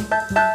you